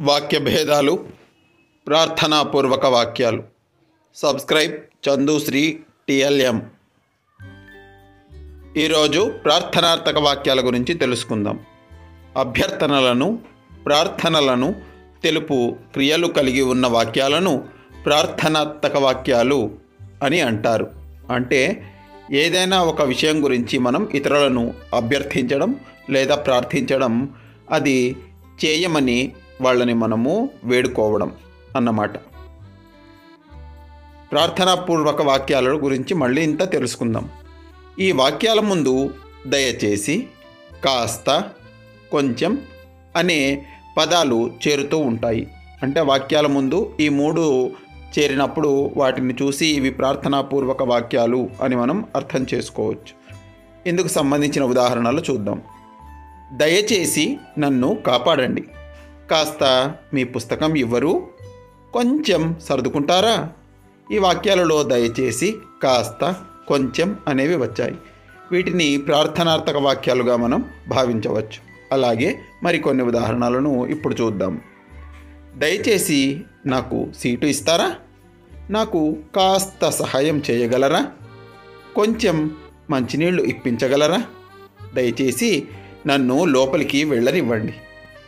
వాక్య భేదాలు ప్రార్థనాపూర్వక వాక్యాలు. సబ్స్క్రైబ్ చందుశ్రీ టిఎల్ఎం ఈరోజు ప్రార్థనార్థక వాక్యాల గురించి తెలుసుకుందాం. అభ్యర్థనలను ప్రార్థనలను తెలుపు క్రియలు కలిగి ఉన్న వాక్యాలను ప్రార్థనార్థక వాక్యాలు అని అంటారు. అంటే ఏదైనా ఒక విషయం గురించి మనం ఇతరులను అభ్యర్థించడం లేదా ప్రార్థించడం అది చేయమని వాళ్ళని మనము వేడుకోవడం అన్నమాట. ప్రార్థనాపూర్వక వాక్యాల గురించి మళ్ళీ ఇంత తెలుసుకుందాం. ఈ వాక్యాల ముందు దయచేసి కాస్త కొంచెం అనే పదాలు చేరుతూ ఉంటాయి. అంటే వాక్యాల ముందు ఈ మూడు చేరినప్పుడు వాటిని చూసి ఇవి ప్రార్థనాపూర్వక వాక్యాలు అని మనం అర్థం చేసుకోవచ్చు. ఇందుకు సంబంధించిన ఉదాహరణలు చూద్దాం. దయచేసి నన్ను కాపాడండి. కాస్త మీ పుస్తకం ఇవ్వరు? కొంచెం సర్దుకుంటారా? ఈ వాక్యాలలో దయచేసి కాస్త కొంచెం అనేవి వచ్చాయి. వీటిని ప్రార్థనార్థక వాక్యాలుగా మనం భావించవచ్చు. అలాగే మరికొన్ని ఉదాహరణలను ఇప్పుడు చూద్దాం. దయచేసి నాకు సీటు ఇస్తారా? నాకు కాస్త సహాయం చేయగలరా? కొంచెం మంచినీళ్ళు ఇప్పించగలరా? దయచేసి నన్ను లోపలికి వెళ్ళనివ్వండి.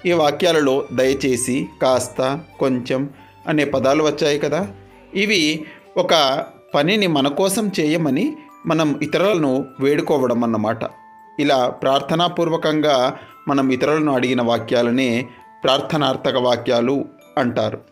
ఈ వాక్యాలలో దయచేసి కాస్త కొంచెం అనే పదాలు వచ్చాయి కదా. ఇవి ఒక పనిని మన కోసం చేయమని మనం ఇతరులను వేడుకోవడం అన్నమాట. ఇలా ప్రార్థనాపూర్వకంగా మనం ఇతరులను అడిగిన వాక్యాలనే ప్రార్థనార్థక వాక్యాలు అంటారు.